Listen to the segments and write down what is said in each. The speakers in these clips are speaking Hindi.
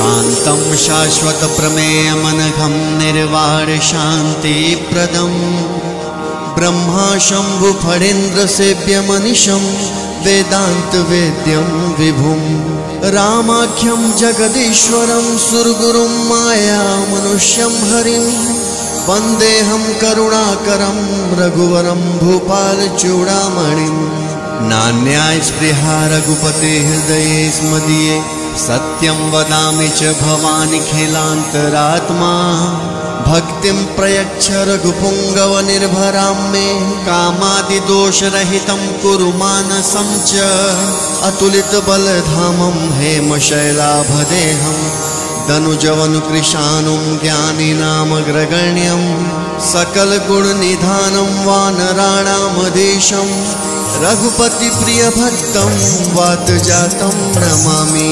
शान्तं शाश्वतप्रमेयमनघं निर्वाणशान्तिप्रदम् ब्रह्मा शम्भुफणेन्द्रसेव्यमनिशं वेदान्तवेद्यं विभुं। रामाख्यं जगदीश्वरं सुरगुरुं मायामनुष्यं हरिं। वन्देऽहं करुणाकरं रघुवरं भूपालचूडामणिं नान्याय स्पृहा रघुपते हृदये स्मदीये सत्यं वदामि च भवानिखिलान्तरात्मा भक्तिं प्रयच्छ रघुपुङ्गवनिर्भरां मे। कामादिदोषरहितं कुरु मानसं च। अतुलितबलधामं हेमशैलाभदेहं। दनुजवनुकृशानुं ज्ञानिनामग्रगण्यं। सकलगुणनिधानं वानराणामधीशं रघुपतिप्रियभक्तं वातजातं नमामि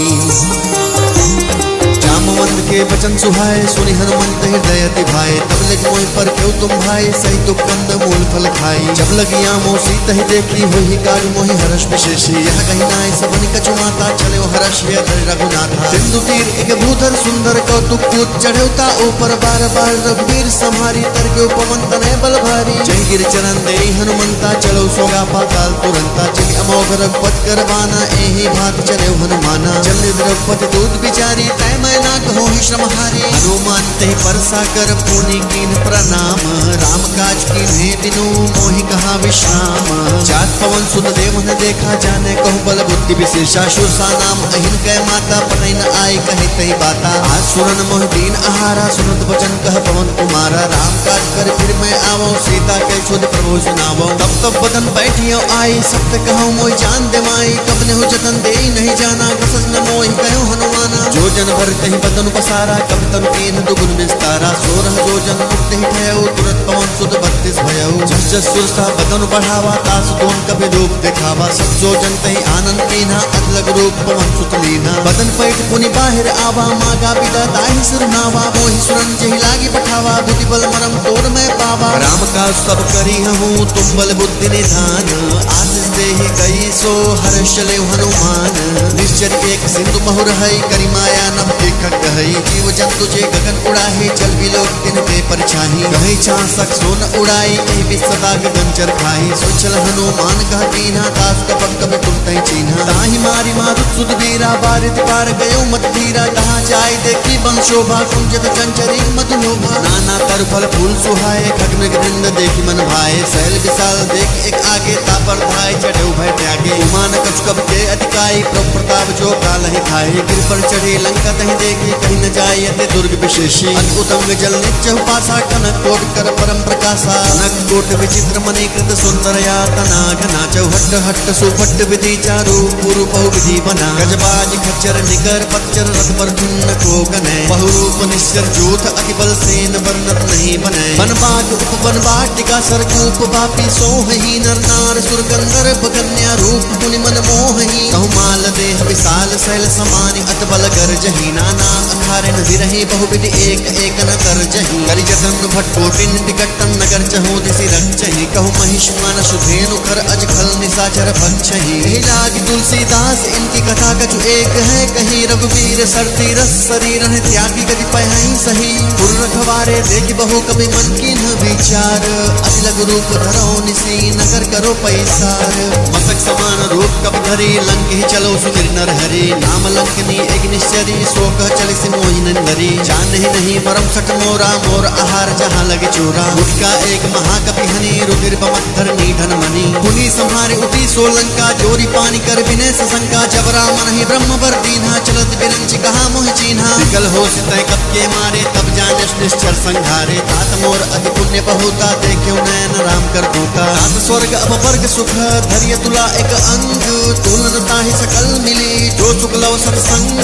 जामवंत के वचन सुहाए, सुनि हनुमंत हृदय अति भाए तब लग मोहि पर क्यों तुम भाई सही तो कंद मूल फल खाई जब लगी आमो सीत ही देखी, हुई काज मोहि हर्ष विशेषी। यह कही नाय सबन कछु माता चले हर्ष रघुनाथा। सिंधु तीर एक भूधर सुंदर कौतुक कूद चढ़ौता ऊपर बार बार रघुवीर संहारी, तर के उपमन तने बल भारी। जय गिर चरण दे हनुमंता, चलो सोगा पाताल तुरंता। चली अमोघ रघुपत करवाना, एही भात चले हनुमाना। चल रघुपति दूध बिचारी, तय मैं कहो ही श्रम हारे हनुमान ते परसा कर पुनि कीन प्रणाम, राम काज कीन्हे बिनु मोहि कहा विश्राम। जात पवन सुत देव न देखा जाने, कहु बल बुद्धि विशेषा सुरसा नाम, अहिन कह माता पटै न आई कहे तही बाता। आज सुरन मोह दीन आहारा, सुनत वचन कह पवन कुमारा। राम काज कर फिर मैं आवो, सीता के छुद प्रभु सुनावो। तब तब बदन बैठियो आई सत्य कहो मोहि जान दे माई कब ने हो जतन दे नहीं जाना कसस न मोहि कहो हनुमाना। जो जन भर कहीं बदन पसारा कब तन दुगुन विस्तारा सोरह जो जन मुक्त ही ठहयो तुरंत पवन सुध बत्तीस भयऊ जस जस सुरसा बदन बढ़ावा, तास दोन कभी रूप दिखावा। सब जो जन तही आनंद कीन्हा अतलग रूप पवन सुत लीना। बदन पैठ पुनि बाहिर आवा, मागा पिता ताहि सिर नावा। मोहि सुरन जहि लागी पठावा बुद्धि बल मरम तोर मैं पावा। राम का सब करी हूँ तुम बल बुद्धि निधान। आशीष दे गई सो, हर्ष ले हनुमान। निश्चर एक सिंधु महुर है, करी माया नभ देखक कही जीव जंतु जे गगन उड़ाहे, जल विलोक दिन पे परछाही। कही चासक सोन उड़ाई ए विसदा गगन चर खाई सोचल हनुमान कह दीना दास कपक कब तुम तई चीन्हा। ताहि मारी मारु सुध बीरा बारित पार गयो मत धीरा। जहाँ जाय देखी बन शोभा, कुंजत चंचरी मधुलोभा नाना तर फल फूल सुहाए खगन गृंद देखी मन भाए। सैल विशाल देख एक आगे, तापर धाय चढ़े भय त्यागे। कछ कब के अधिकाई प्रभ प्रताप जो काल ही खाए गिर पर चढ़े, लंका तही देखी, कहीं न जाय यते दुर्ग विशेषी। अद्भुतंग जल नित्य उपासा, कनक कोट कर परम प्रकाशा। कनक कोट विचित्र मणि कृत सुंदर या तना घना चौहट हट्ट सुभट विधि चारु, पुरु बहु विधि बना। गजबाज खच्चर, निकर पच्चर रथ पर धुन्न को गने। बहुरूप निश्चर जूथ अति बल सेन वर्णत नहीं बने। बनबाग उपवन वाटिका सरकूप बापी सोहि नर नार, सुर गंधर्व कन्या रूप, मुनि मन मोहि कहु माल देह विशाल शैल समानि अत बल गर जही नाना अखारे न विरही बहुविधि एक एक न कर जही करि जतन भट्टो पिन टिकटन नगर चहु दिसि रक्षहि कहु महिष मन सुधेनु कर अज खल निसाचर भक्षहि लागी तुलसीदास, इनकी कथा कछु एक है कहीं। रघुवीर सरती रस शरीर है त्यागी गति पहई सही। पुर रखवारे देखि बहु कवि मन की न विचार। अति लघु रूप धरो निसी नगर करो पैसार। मसक समान रूप कब धरी लंक ही चलो सुमिर नर हरि, नाम लंकनी एक निश्चरी शोक चल से मोहि नंदरी। जान ही नहीं मरम सट मोरा, मोर आहार जहाँ लगे चोरा। उठका एक महाकपि हनि, रुधिर बमत्तर निधन मणि पुनि संहारे उठी सोलंका, जोरी पानी कर विनय सशंका। जब रामन ही ब्रह्म वर दीन्हा, चलत बिरंच कहा मोह चीन्हा। विकल हो सितय कब के मारे, तब जाने निश्चर संघारे। तात मोर अति पुण्य बहुता देखे नयन राम कर दूता। स्वर्ग अब वर्ग सुख, धैर्य तुला एक अंग। तुलन ताहि सकल मिली। जो लव सत्संग।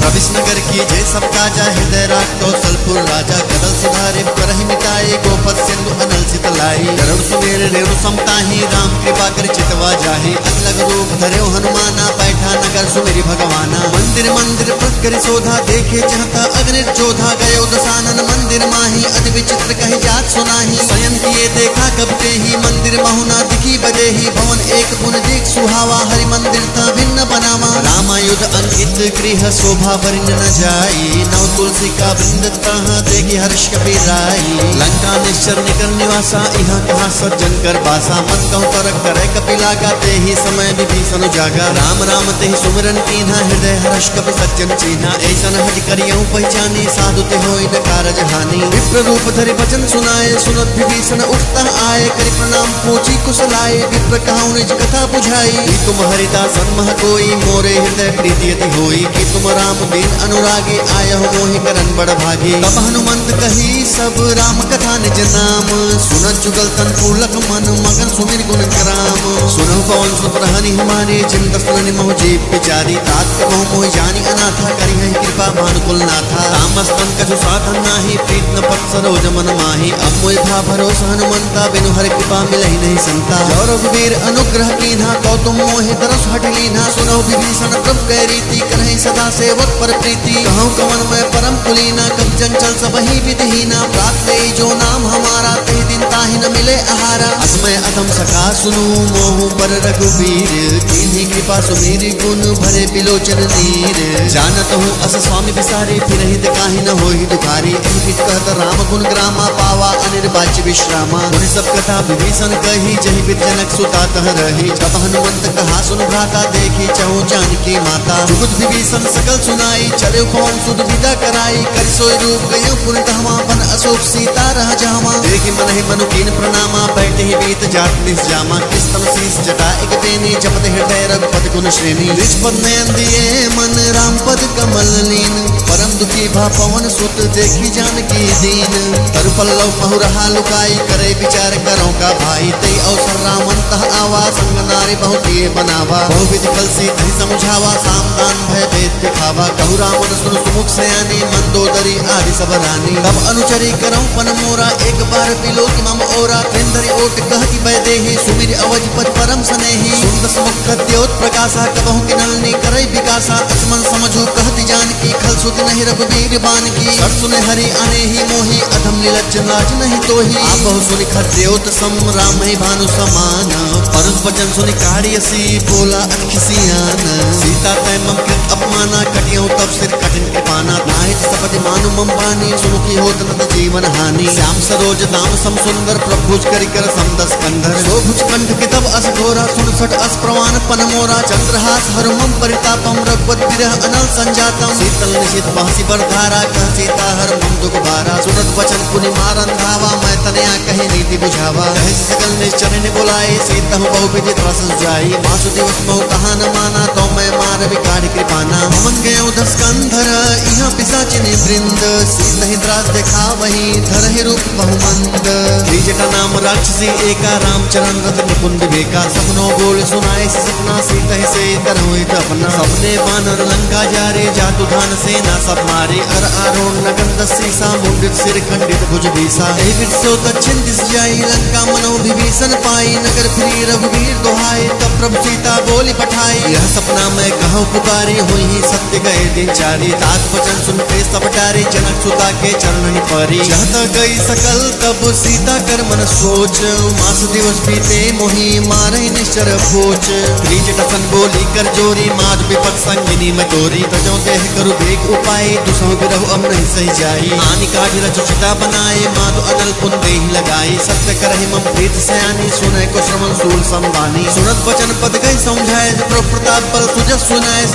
प्रविश नगर की जय सबका जा हृदय राख कौशलपुर राजा कदल सुधारे करहि मिटाए गोपत सिंधु अनल सितलाई गरुड़ सुमेर रेणु समताही राम कृपा कर चितवा जाहि। अलग रूप धर्यो हनुमाना, बैठा नगर सुमेरी भगवाना। मंदिर मंदिर पथ करि शोधा देखे चाहता अग्नि जोधा गयो दसानन मंदिर माही, अति विचित्र कही जात सुनाही। स्वयं किए देखा कब ते ही, मंदिर महुना दिखी बजे ही। भवन एक पुन देख सुहावा हरि मंदिर था भिन्न बनावा। रामायुध अंकित गृह शोभा वरिन न जाई। नव तुलसी का वृंद तहाँ देखी हर्ष कबीर राई लंका निश्चर निकर निवासा यहाँ कहा सज्जन कर बासा। मन कहूँ तर करे कपिला का ते ही समय विभीषण जागा। राम राम ते ही सुमिरन कीन्हा, हृदय हर्ष कपि सज्जन चीन्हा। ऐसन हज करियऊ पहचानी, साधु ते होई न कारज हानि। विप्र रूप धरि वचन सुनाए, सुनत विभीषण उठता आए। करि प्रणाम पूछी कुशलाए। विप्र कहूँ कथा बुझाई। तुम हरिदास कोई, मोरे हृदय प्रीति अति होई कि तुम राम बिन अनुरागी आय हो मोहि करन बड़ भागी। तब हनुमंत कही, सब राम कथा निज नाम। सुनत जुगल तन फूलक मन, मगन सुमिर गुण ग्राम सुनहु पवन सुत रहनि हमारे जिम दसननि मोह जीव बिचारी तात के मोह जानी अनाथा, करी है कृपा भानुकुल नाथा। तामस तन कछु साधन नाही, प्रीत न पत सरोज मन माही। अब मोहि भा भरोसा हनुमंता, बिनु हरि कृपा मिलहि नहीं संता। जो रघुवीर, अनुग्रह कीन्हा कौ तुम मोहि दरस हट लीन्हा। सुनो विभीषण प्रभ कै रीति करहि सदा सेवक पर प्रीति। कहूँ कवन मैं परम कुलीना, कब चंचल सब ही विधिहीना प्राप्त जो नाम हमारा ते दिन ताहि न मिले आहारा। असमय अधम सका सुनु मोह पर रघुवीर। किन्हीं कृपा सुमीर, गुण भरे बिलोचन नीर। जानत हूँ अस स्वामी बिसारे फिर हित काहि न होहि दुखारी। एहि कहत राम गुण ग्रामा, पावा अनिर्वाच्य विश्रामा। मुनि सब कथा विभीषण कही, जहि विद जनक सुता रही। जब हनुमंत कहा, सुन भ्राता, देखी चहु जानकी माता। जुगत विभीषण सकल सुनाई, चले पवन सुध विदा कराई। कर सोई रूप गयो पुर धमा, बन अशोक सीता रह जामा। देखी मन ही मनु कीन प्रणामा, बैठे ही बीत जात निस जामा। किस तम शीस जटा एक देनी, जपत हृदय रघुपति गुण श्रेणी। पद नयन दिए मन राम पद कमल लीन। परम दुखी भा पवन सुत देखी जानकी दीन। तरु पल्लव महु रहा लुकाई करे विचार करो का भाई। ते अवसर रामन तह आवा, संग नारी बहु किए बनावा। बहु विधि कल सी धि समझावा सामदान भय भेद दिखावा। कहु रामन, सुन सुमुख सयानी मंदोदरी आदि सब रानी। तब अनुचरी करऊं पन मोरा, एक बार पिलो मम ओरा। त्रिंदरी ओट कहती बै देही, सुमिर अवज पद परम सनेही। सुंदस मुख द्योत प्रकाशा, कबहु किनलनी करई विकासा। असमन समझू, कहती जान की खल सुत नहीं रघुवीर बान की। सर सुने हरि, अने ही मोही। अधम लीलज लाज नहीं तो ही आप बहु सुनि खद्योत सम, राम ही भानु समान परुष वचन सुनि काढ़ियसी बोला अखिसियान सीता तय मम अपमाना, कटियो तब सिर कठिन कृपाना। नाहित सपति मानु मम बानी सुमुखी होत नत जीवन हानि। श्याम सरोज, दाम सम सुंदर प्रभुज करि कर समदस कंधर सो भुज कंठ के तब अस घोरा सुन सट अस प्रमाण पन मोरा। चंद्रहास हरुमम परितापम, रघुपत विरह अनल संजातम। शीतल, निशित बहसी बरधारा, कह सीता, हर मम दुख बारा सुनत वचन, पुनि मारन धावा, मैं तनया कहे नीति बुझावा। कहे सकल निश्चर ने बुलाए, सीता हूँ बहु विदित रस जाई। मासु दिवस मोह कहा न माना तो मैं मार विकाढ़ कृपाना हमन गयो दस कंधर यहाँ पिसाचिनी वृंद सीत ही देखा वही धर ही रूप बहुमंद। त्रिजटा नाम राक्षसी, एका रामचरण रथ निपुण विवेका सपनो बोल सुनाए से सपना सीत ही से तरह अपना। सबने बानर लंका जारे जातु धान सेना। सब मारे अर आरोण नगन दसीसा मुंडित सिर खंडित भुज भीसा। एहि सो दक्षिण दिस जाई, लंका मनो विभीषण पाई। नगर फिरी रघुवीर दोहाई तब प्रभु सीता बोली पठाई। यह सपना मैं कहूँ पुकारी, हुई सत्य गए दिन चारी। तात वचन सुन के सब डारे जनक सुता के चरण परी। चाहता गई सकल, तब सीता कर मन सोच। मास दिवस बीते, मोही मारे निश्चर भोज त्रिज टसन बोली कर जोरी, माज विपत संगिनी में तोरी। तजो देह करु बेग उपाय दुसो बिरहु अब नहीं सही जाई। आनि काज रचिता बनाए माधु अनल पुन देहि लगाई। सत्य करहि मम प्रीत सयानी सुनय को श्रवण सूल संबानी सुनत वचन पद गई समझाए प्रो प्रताप बल तुझ सुनाए।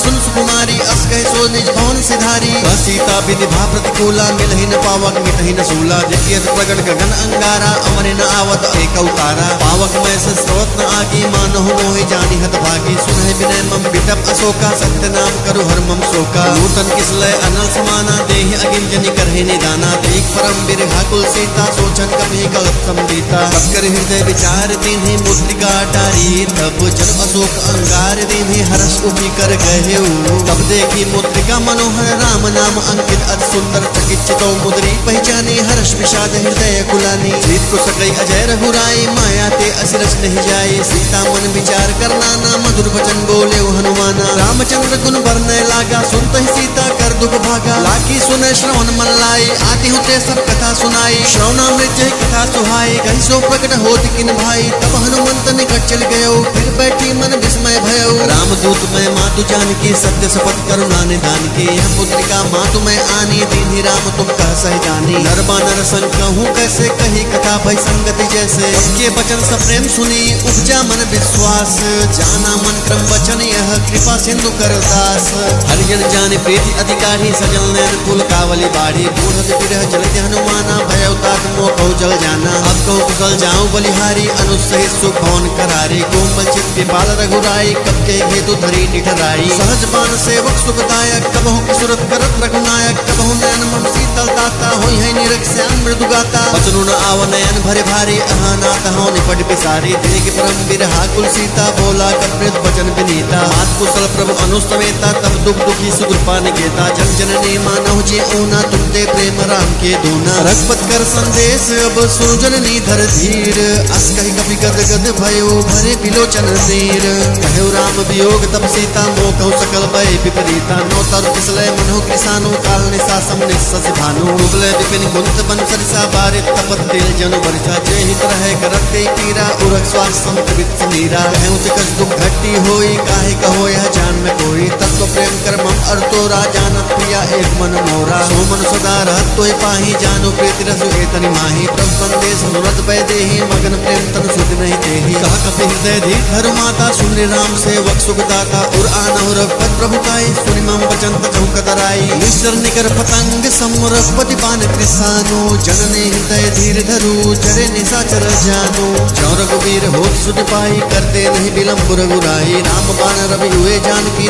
सुन सुकुमारी, अस गए सो निज भवन सिधारी। सीता विधि भा प्रतिकूला मिलहि न पावक मिटहि न सूला। द्वितीय प्रगट गगन अंगारा, अमर न आवत एक अवतारा। पावक में स्रोत न आगी मानो मोहि जानी हत भागी। सुनहि विनय मम बिटप अशोका, सत्य नाम करु हर मम शोका। नूतन किसलय अनल समाना देहि अगिन जनि करहि निदाना। देख परम बिरहा कुल सीता, सोचन कभी गलत संबीता। तब कर हृदय विचार दीन्हि मुद्रिका डारी। तब जन अशोक अंगार, दीन्हि हर्ष उठि कर गहे तब देखी मुद्रिका, मनोहर राम नाम अंकित अति सुंदर चितो मुद्री, पहचाने हर्ष विषाद हृदय कुलानी। जीत को सकई अजय रघुराई माया ते असरज नहीं जाए। सीता मन विचार करना, ना मधुर वचन बोले हनुमाना। रामचंद्र गुण वर्णय लागा सुनत ही सीता, कर दुख भागा। लागी सुने, श्रवण मन लाए, आदि होते सब कथा सुनाई श्रवणामृत कथा सुहाए, कहीं सो प्रकट होत किन भाई तब हनुमंत निकट चल गयो, फिर बैठी मन विस्मय भयो। रामदूत में मातु जान की सत्य सपत करुणा निदान की, यह पुत्रिका माँ तुम्हें आनी ही राम तुम कह सह जानी। नर बानर संग कहूँ कैसे कही कथा भई संगति जैसे। के वचन सब प्रेम सुनी, उपजा मन विश्वास। जाना मन क्रम वचन, यह कृपा सिंधु कर दास। हरिजन जान प्रीति अधिकारी, सजल नैन कुल कावली बाड़ी। बूढ़ विरह जल हनुमाना, भय उतात मोह जल जाना। अब कहूँ कुशल जाऊँ बलिहारी अनुसहित सुख करारी। कोमल चित कृपाल रघुराई, कब के हेतु धरी निठराई। सहज पान सेवक सुखदायक कबहु किशोरत करत रघुनायक कबहु नयन मम शीतल दाता होई है निरख श्याम मृदु गाता बचनु न आव नयन भरे भारी अहानात हो निपट पिसारी। देख परम बिरहा कुल सीता बोला कपृत वचन विनीता। मात कुशल प्रभु अनुस्तमेता तब दुख दुखी सुकृपा निकेता जन जननी मानव जे ऊना तुम ते प्रेम राम के दूना। रघुपत कर संदेश, अब सुरजननी धर धीर। अस कही कपि गद गद भयो, भरे बिलोचन नीर कहु राम वियोग, तब सीता मोह सकल भय विपरीता। नो तर किसलय मनो किसानो, काल निशा सम निशस भानु। उबले विपिन कुंत बन सरिसा बारित तपत तेल जनु बरिसा जय हित रहे करत पीरा, उरक स्वास संत वित समीरा कहु कस दुख घटी होई, काहे कहो यह जान में कोई। तत्व प्रेम कर मम अर तोरा, जानत प्रिया एक मन मोरा। सो मन सदा रहत तोय पाही, जानो प्रीति रस एतनि माही। प्रभु संदेश सुरत पै देहि मगन प्रेम तन सुध नहीं देहि। कहा कपि हृदय धी धर माता, सुन राम सेवक सुखदाता। उर आनहु रघुपत प्रभु काई सुनि मम वचन तकहु कतराई। निश्चर निकर पतंग सम रघुपति पान कृसानो, जनने हृदय धीर धरु चरे निशाचर जानो। जो रघुवीर होत सुध पाई, करते नहीं विलम्ब रघुराई। राम बाण रवि हुए जान की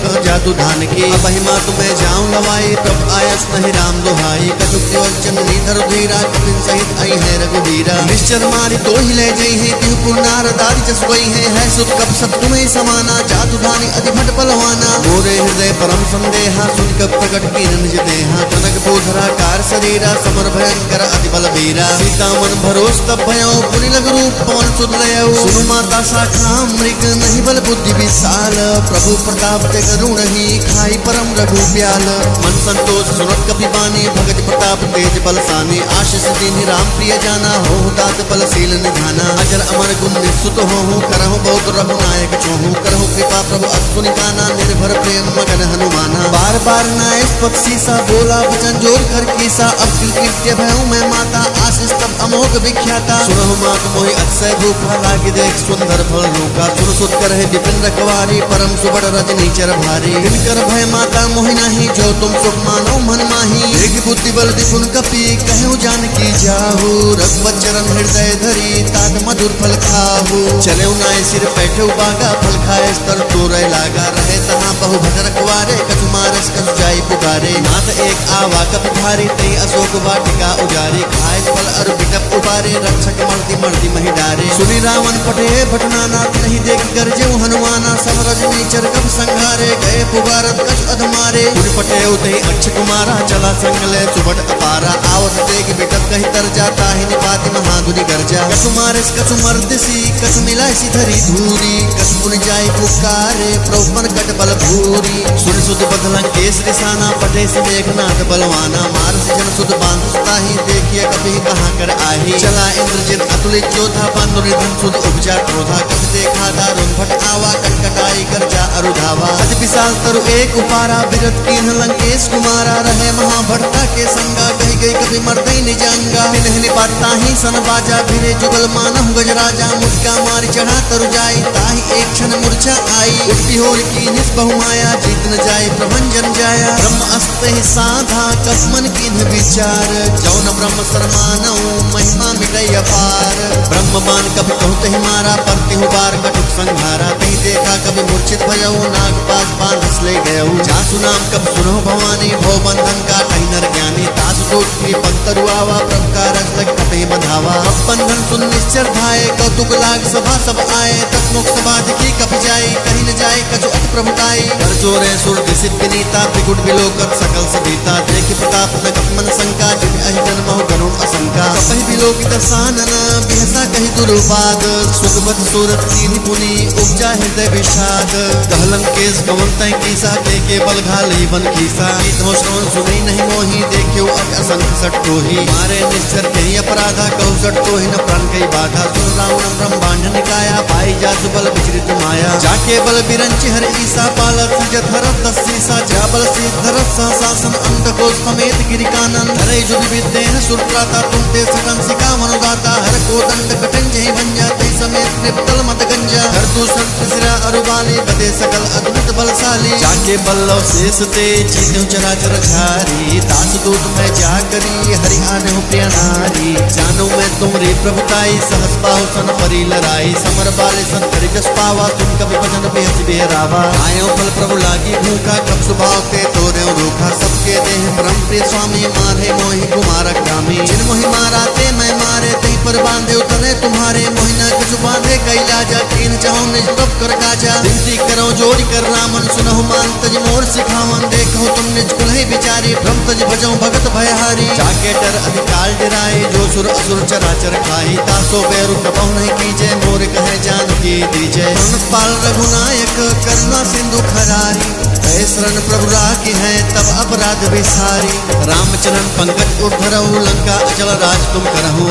कह जादू धान की अब हिमा तुम्हें जाऊँ लवाई, प्रभ आयस नहीं राम दुहाई। जननी धर धीरा कपिन सहित आई है रघुवीरा। निश्चर मारी तो ही ले जई है दारी जस गई है। है सत तुम्हें समाना, जादू धानी अधिभट पलवाना। मोरे हृदय परम संदेहा सुन कप प्रकट की निज देहा। कनक बोधरा कार शरीरा, समर भयंकर अति बल वीरा। सीता मन भरोस तब भयो पुनि लग रूप पवन सुन सुनु माता शाखा मृग नहीं बल बुद्धि विशाल। प्रभु प्रताप ते करुण ही खाई परम रघु ब्याल मन संतोष सुनत कपि बानी, भगत प्रताप तेज बलसानी आशीष दीनी राम प्रिय जाना, हो तात बलशील निधाना। अजर अमर गुण निसुत हो करहु बहुत रघुनायक छोहू करहु कृपा प्रभु अस्तुनि काना, निर्भर प्रेम मगन हनुमाना। बार बार नायस पक्षी सा बोला वचन ज़ोर कर कीसा अब कृत्य भयऊ मैं, माता आशीष तब अमोघ विख्याता। सुनहु मात मोहि, अक्षय भूखा लागे देख, सुंदर फल रूखा सुन सुत कर है विपिन रखवारी, परम सुबड़ रजनी चर भारी। दिनकर भय माता मोहि नाही, जो तुम सुख मानो मन माही। एक बुद्धि बल विपुन कपि, कहु जान की जाहू। रघुवत चरण हृदय धरी, तात मधुर फल खाहू। चले नाय सिर, बैठे बागा फल खाए स्तर तोरे लागा, रहे तहाँ बहु भट रखवारे कछु मारस कछु जाई पुकारे नाथ एक आवा, कपि भारी तई अशोक वाटिका उजारे। खाए फल अरु बिटप उबारे रक्षक मर्दी मर्दी मही डारे सुनि रावण पटे भटना नाथ नहीं देख कर जेऊ हनुमाना सब रजनी चरकब संघारे गए पुकारत कछ अधमारे। पुर पटे उते अक्ष कुमारा, चला संगले सुबट अपारा। आवत देख बिटप कही तर जाता, ही निपाति महाधुनि गर्जा। कछु मारस, कछु मर्दसी, कछु मिलाय सी धरी धूरी। कछु जाय पुकारे प्रभुपन कट बल भूरी। सुन सुत बदला केस रिसाना, पटे से मेघनाथ बलवाना। मारस जन सुत बाँध ताही, देखिए कभी कहाँ कर आही। चला इंद्रजित अतुलित जोधा बंधु निधन सुत उपजा क्रोधा। कभी देखा दारुण भट आवा, कटकटाई कर जा अरुधावा। अति विशाल तरु एक उपारा बिरत कीन लंकेश कुमारा, रहे महाभट्टा के संगा। गई कभी मर्दई निजंगा निन्ह निपाता ही सन बाजा, भिरे जुगल मानव गजराजा मुटका मार चढ़ा, तरु जाई ताही एक क्षण मूर्छा आई। उठती होर की निस बहुमाया न जाए प्रभंजन जाया। ब्रह्म अस्त ही साधा, कसमन किन्ह विचार। जौन ब्रह्म सरमानौ महिमा मिटई अपार। ब्रह्म बान कभी कहत ही मारा, परति हु बार कटुक संहारा। तही देखा कभी मूर्छित भयऊ, नाग पास बाँध ले गयऊ। जासु नाम कब सुनो भवानी भव बंधन का कही नर ज्ञानी। तासु टूट की पंतरु आवा प्रभ का रस लग कटे बंधावा। बंधन सुन निश्चर धाये कौतुक लाग सभा सब आए। तक मुख सभा दिखी कभी जाई कहीं न जाए, कछु अति प्रभुताई कर जोरे सुर दिसित विनीता त्रिकुट बिलोकत सकल सभीता देख प्रताप न कप मन शंका, जिन अहि जन्महु गरुण असंका। कपहि बिलोकित सानन, बिहसा कहि दुर्वाद सुगमत सूरत कीनि पुनि, उपजा हृदय विषाद। कहलन केस कवन तय कीसा, के के बल घाले बन खीसा गीतो श्रवण सुनी नहीं मोही, देखियो अब असंख्य सटको ही। मारे निश्चर के अपराधा कहु सटको ही। न प्राण कई बाधा सुन रावण ब्रह्मांड निकाया। पाई जासु बल विचरित माया। जाके बल बिरंचि हर ईसा पालत जत हरत दसीसा जा बल सिद्धर शासन अंधको समेत गिरिकानन हरे जो विद्येन सुरत्राता तुम ते सकन सिका मनुदाता। हर को दंड कठिन जय भंजा ते समेत त्रिपतल मत गंजा। हर दूसर तिसरा अरुबाली बदे सकल अद्भुत बलशाली। जाके बल्लव शेष ते जीतु चराचर झारी। दास दूत मैं जा करी हरि आने प्रिय नारी। जानो मैं तुमरी प्रभुताई सहस पाहो सन परी लराई समर बाले सन करी जस पावा, तुम कभी भजन बेहस बेहरावा आयो फल प्रभु लागी भूखा, कब सुभाव ते तोरे रूखा। सबके देह परम प्रिय स्वामी, मारे मोहि कुमार कामी जिन मोहि मारा मैं मारे ते पर बांधे उतरे तुम्हारे। मोहिना कुछ बांधे कैला जा तीन चाहो तब कर गाजा विनती करो जोड़ी कर रामन सुनहु, मान तज मोर सिखावन। देखो तुम निज कुलहि बिचारी ब्रह्म तज भजो भगत भयहारी। जाके डर अधिकाल डराए, जो सुर असुर चराचर खाई तासो बैरु कबहु नहीं कीजे, मोर कहे जान की दीजे पाल रघुनायक करुणा सिंधु खरारी। है शरण प्रभु राखी है, तब अपराध विसारी रामचरण पंकज उठरहु लंका अचल राज तुम करहु।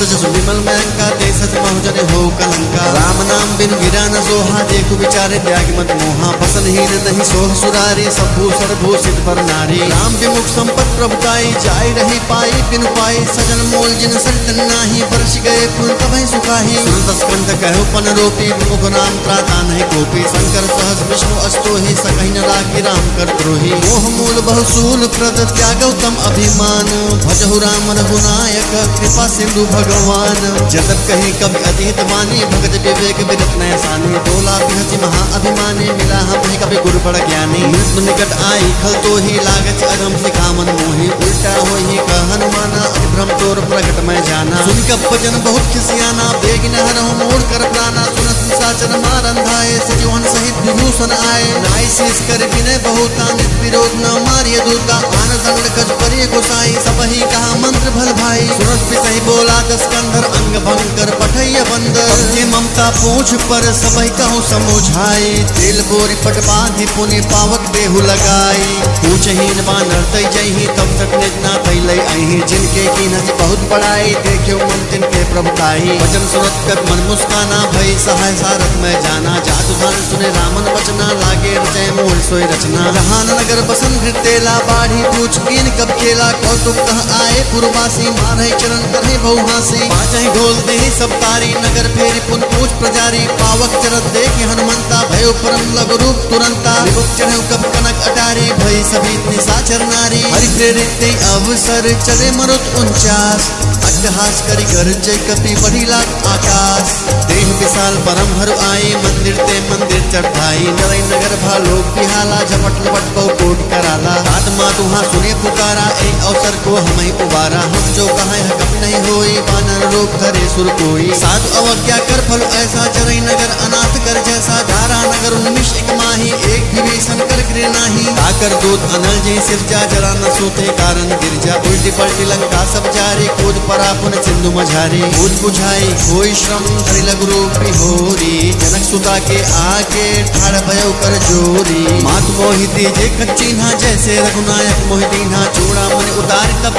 जस विमल मैंका देश बहुजन हो कलंका। राम नाम बिन गिरा सोहा देखु विचारे त्याग मत मोहा। बसनहीन नहीं सोह सुरारी, सब भूषण भूषित पर नारी। राम विमुख संपत प्रभुताई जाय रही पाई, बिन पाई सजन मोल, जिन संतन नाही वर्ष गए पुन तभै सुखाही। स्कंद कहो, पन रोपी, मुख नाम त्राता नहीं गोपी शंकर सहस विष्णु अस्तो ही, सकहि न राखी राम कर द्रोही मोह मूल बहुसूल, प्रद त्यागौतम अभिमान। भजहु राम रघुनायक, कृपा सिंधु भगवान। जगत कहीं कभी अतीत वानी भगत विवेक विरत नैसानी बोला बिहति महा अभिमानी, मिला हम ही कभी गुरु बड़ ज्ञानी। मृत्यु निकट आई, खल तो ही लागत अगम सिखामन मोही। उल्टा हो ही कह हनुमाना भ्रम तोर प्रकट मैं जाना। सुन का भजन बहुत खिसियाना, बेग न हरहु मोड़ कर प्राणा। सुनत निशाचर मारन धाये सजीवन सहित विभूषण आए नाई शीस कर विनय बहुता विरोध न मारिय दूता। आन दंड कज परिय गोसाई सब ही कहा मंत्र भल भाई। सुरत भी सही बोला, दस कंधर अंग भंग कर पठैय बंदर। ये ममता पूछ पर सब ही कहूँ समुझाई। तेल बोरी पट दी पुनि पावक देहु लगाई, पूछ हीन बानर तई जही तब तक निजना तई लई अही जिनके की नज बहुत बड़ाई देखियो मन तिनके प्रभुताई वचन सुनत कर मन मुस्काना, भई सहाय सारथ में जाना। जादू धन सुने रामन वचना लागे रचय मूल सोई रचना। जहान नगर बसन तेला, बाढ़ी पूछ कीन कब केला कौतुक कह आए पुरवासी मारे चरण करे बहुहासी पाचै ढोल दे सब तारी, नगर फेरी पुन पूछ प्रजारी। पावक चरत देख हनुमंता, भयो परम लघु रूप तुरंता। चढ़े कब कनक अटारे, भई सभी निशाचर नारी। हरि प्रेरित ते अवसर, चले मरुत उनचास। अट्टहास करी घर जय कपि बढ़ी लाख आकाश। देह विशाल परम हरु आई मंदिर ते मंदिर चढ़ाई नरई नगर भालो, बिहाला झमट लपट बहु कोट कराला। आत्मा तुहा सुने पुकारा, ए अवसर को हमें उबारा। हम जो कहे कब नहीं होई वानर रूप धरे सुर कोई साधु अवज्ञा कर फल ऐसा, चरई नगर अनाथ कर जैसा। धारा नगर उन्मिष एक माही, एक विभीषण कर गिरे नाही. आकर दूत अनल जा जरा न सोते कारण गिरजा. उल्टी पलटी लंका सब जारी कूद परा पुन सिंधु मझारी. कूद बुझाई कोई श्रम, हरि लघु रूप होरी जनक सुता के आके ठाड़ भयो कर जोरी. मात मोहिती जे कच्चीना जैसे रघुनायक मोहितीना चूड़ा मन उतार तब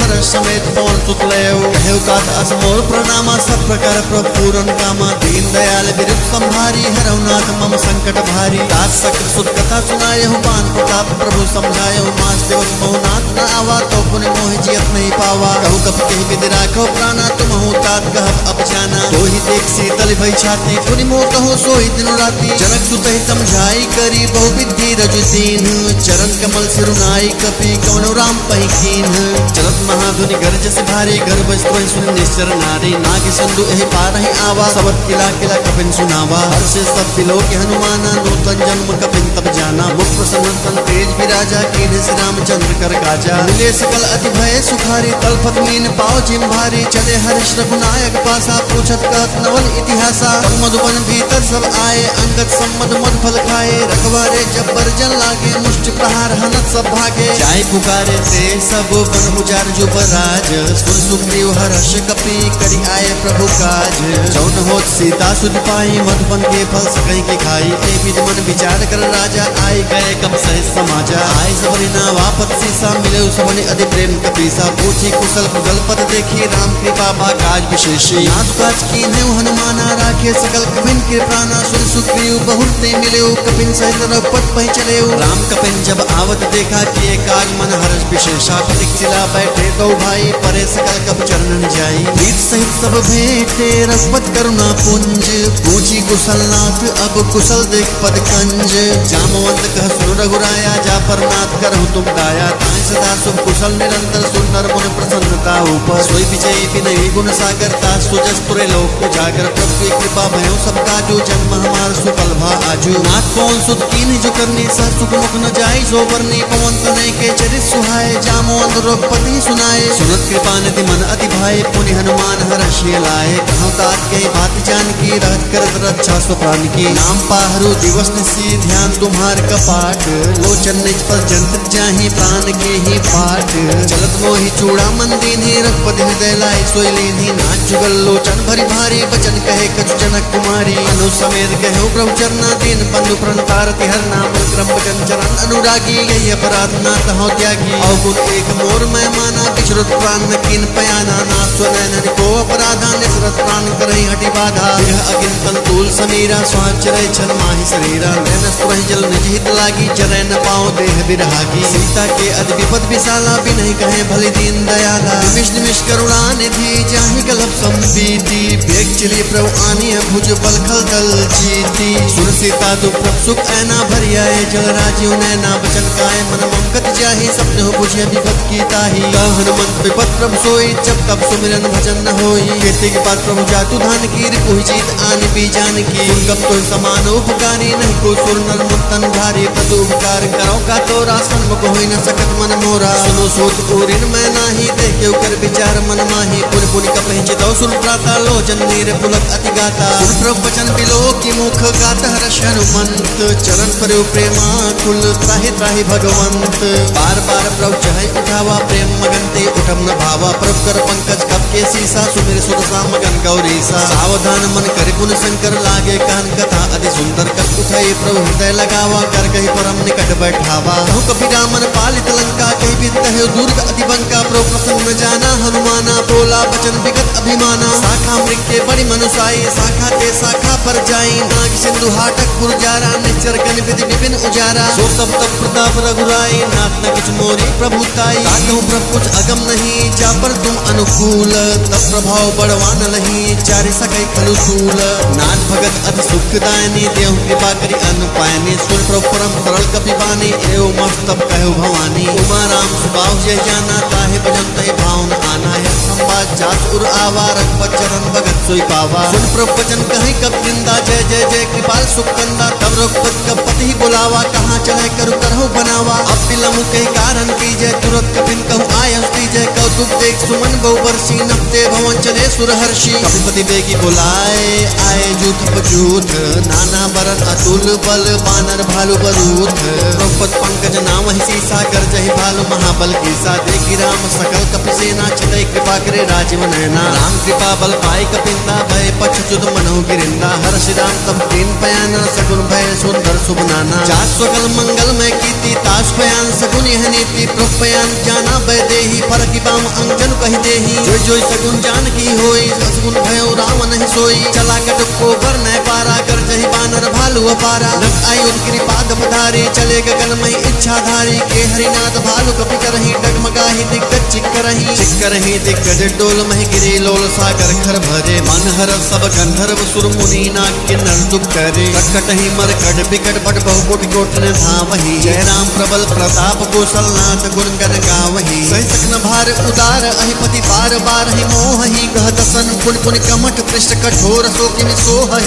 हर समेत पौन सुतलेव कहु का असमोर प्रणामा, सब प्रकार प्रपूरन कामा. दीन दयाल विरुद्ध संभारी हरहुनाथ मम संकट भारी. दास सकृत सुत कथा सुनाए हूँ पान प्रताप प्रभु समझाए हूँ? मास दिवस मोहनाथ न आवा तो पुण्य मोह जियत नहीं पावा। कहु कप कही विधि राखो प्राणा, तुम हूँ तात कहब अब जाना तो ही देख शीतल भई छाती, पुनि मोह कहो सोई दिन राती। जनक सुत ही समझाई करी, बहु विधि रजु दीन। चरण कमल सिरुनाई कपि, कवनो राम पही कीन चलत महाधुनि गर्ज से भारी गर्भ सुन निश्चर नारी। नाग संधु एहि पार ही आवा सबत किला किला कपिन सुनावा। हर से सब बिलो के हनुमाना, नूतन जन्म कपिन तब जाना। प्रसन्न तन तेज विराजा कीन श्री रामचंद्र कर काजा। मिले सकल अति भय, सुखारी तलफत मीन पाओ जिम भारी। चले हरिश रघुनायक पासा, पूछत कहत नवल इतिहासा। मधुबन भीतर सब आए अंगत सम्मत मध फल खाए। रखवारे जब्बर जन लागे, मुष्टि प्रहार हनत सब भागे। जाय पुकारे ते सब बन उजार जो राज सुन सुग्रीव हर्ष कपि करी आए प्रभु काज। जौन होत सीता सुध पाई, मधुबन के फल सकई की खाई। ए विध मन विचार कर राजा आए गए कब सह समाजा आए सबरी ना वापत सीसा मिले सबने अधि प्रेम कपीसा पूछी कुशल कुशल पद देखी, राम कृपा बा काज विशेषी। नाथ काज की नेव हनुमाना, राखे सकल कपिन के प्राणा। सुन सुग्रीव बहुत ते मिले कपिन सहित रघुपत पह चले राम कपिन जब आवत देखा किए काज मन हर्ष विशेषा। पतिक चिला बैठे दो भाई, परे सकल कब चरणन जाई। प्रीत सहित सब भेटे रघुपत करुणा पुंज पूछी कुशल नाथ, अब कुशल देख पद कंज। जामवंत कह सुन रघुराया जा पर नाथ करहु तुम दाया सदा सुख कुशल, निरंतर सुंदर मुन प्रसन्नता ऊपर। सोई विजयी विनयी गुण सागर ता सुजस पुरे लोक उजागर। प्रभु की कृपा भयो सबका जो जन्म हमार सुफल भा आजू। नाथ कौन सुत कीन जो करनी सह सुख मुख न जाई। सो वर्णी पवन तनय के चरित सुहाए, जामवंत रघुपति सुनाए। सुनत कृपा निधि मन अति भाई पुनि हनुमान हर्षि लाए। तात के बात जान की रहत करत रक्षा सो प्राण की। नाम पाहरू दिवस निसी, ध्यान तुम्हार कपाट। लोचन निज पर जंत्र जाहि, प्राण के ही पाठ चलत मोहि चूड़ा मंदिन ही रघुपति हृदय लाए सोई लीनी नाच जुगल लोचन भरी भारी, बचन कहे कछु जनक कुमारी। अनु समेत कहो प्रभु चरना दिन, बंधु प्रणतारति हर नाम। क्रम बचन चरण अनुरागी, यही अपराध ना तहो त्यागी। अवगुण एक मोर मैं माना, विश्रुत प्राण न किन पयाना। ना स्वनयन को अपराधा निसरत प्राण करही हटि बाधा। यह अगिन तंतूल समीरा स्वाच रहे छल माहि शरीरा नैन स्पुरहि जल निज हित लागी जरै न पाओ देह बिरहागी। सीता के अति विपद विशाला भी नहीं कहे भली दीन दयाला। निमिष निमिष करुणा निधि जाहि गलप संबीती बेग चली प्रभु आनी भुज बल खल दल जीती सुर सीता दुख प्रभ सुख ऐना भरियाए जल राजीव नैना बचन काय। मन ममकत जाहि, सपने हो बुझे विपद की ताही। कह हनुमंत विपद प्रभु सोई, जब तब सुमिरन भजन न होई। कीर्ति के बाद प्रभु जातु धान की, रिपुहि जीत आन पी जान। की गम तो समान उपकारी नहीं। को सुर नर मुक्तन भारी पद उपकार करो का तोरा सन्मुख होई न सकत मन मोरा। सुनो सोत पूरिन मैं नाही देखे कर विचार मन माही। पुन पुन कपहि चितौ सुर प्राता लोचन नीर पुलक अति गाता। सुन वचन बिलो की मुख गात हर्ष हनुमंत चरण पर प्रेमा कुल त्राहि त्राहि भगवंत। बार बार प्रभु चाहे उठावा, प्रेम मगन ते उठम न भावा। प्रभु कर पंकज कप के सीसा, सुमिर सुरसा मगन गौरीसा। सावधान मन कर गुण शंकर लागे कान कथा अति सुंदर कर उठाई प्रभु हृदय लगावा कर कही परम निकट बैठावा। कहु कपि रामन पालित लंका, कही बिंत है दुर्ग अति बंका प्रभु प्रसन्न जाना, हनुमाना, बोला बचन विगत अभिमाना। शाखा मृग के बड़ी मनुसाई, शाखा के शाखा पर जाई। नाग सिंधु हाटक पुरजारा निश्चर गण विधि विपिन उजारा। सो सब तब प्रताप रघुराई, नाथ न कुछ मोरी प्रभुताई प्रभु कुछ अगम नहीं, जा पर तुम अनुकूल। तब प्रभाव बढ़वान लही चारि सकै खलु सूल नाथ भगत अति सुखदायनी, देव कृपा करी अन्न पायनी सुन प्रभु परम सरल कपि बानी एव मस्तब कहु भवानी। उमा राम सुबाहु जय जाना, ताहे भजन तय भावन आना है। संवाद जात उर आवा, रघुपत चरण भगत सोई पावा। सुन प्रभु वचन कहीं कब ज़िंदा जय जय जय कृपाल सुख कंदा। तब रघुपत कब पति बुलावा, कहाँ चले करु करहु बनावा। अब बिलमु कही कारण की जय, तुरंत कपिन कहु, आय हस्ती जय। कौतुक देख सुमन बहु बरसी नपते भवन चले सुरहर्षि। कपिपति बेगी बुलाए, आए जूथ पजूथ नाना बरन अतुल बल, बानर भालु बरूथ द्रौपद पंकज नाम ही सीसा कर जही भालु महाबल कीसा देखी राम। सकल कपि सेना चितई कृपा करे राजीव नैना। राम कृपा बल पाई कपिंदा, भय पछ चुद मनहु गिरिंदा। हर श्री राम तब तीन पयाना सगुन भय सुंदर शुभ नाना। जात स्वकल मंगल में कीति ताश पयान सगुन यह नीति प्रपयान जाना भय देही, फरक बाम अंजन कही देही। जोई जोई सगुन जान की होई सगुन भयो राम नहीं सोई। चला कट को बर न पारा कर जही बानर, भालु अपारा। नक आई उनकी पाद पधारी, चले गगन में इच्छा धारी के हरिनाथ, भालु कपि करही डगमगाही दिग्गज चिक करही चिक करही दिग्गज डोल मह गिरी लोल सागर खर भरे मन हर सब गंधर्व सुर मुनि नाग किन्नर दुख करे। कटकट ही मर कट बिकट बट बहु कोट ने धावही। जय राम प्रबल प्रताप, कौशल नाथ गुण गण गावही। सही सकन भार उदार, अहिपति बार बार ही मोह ही गह दसन, पुन पुन कमठ, पृष्ठ कठोर सो किमि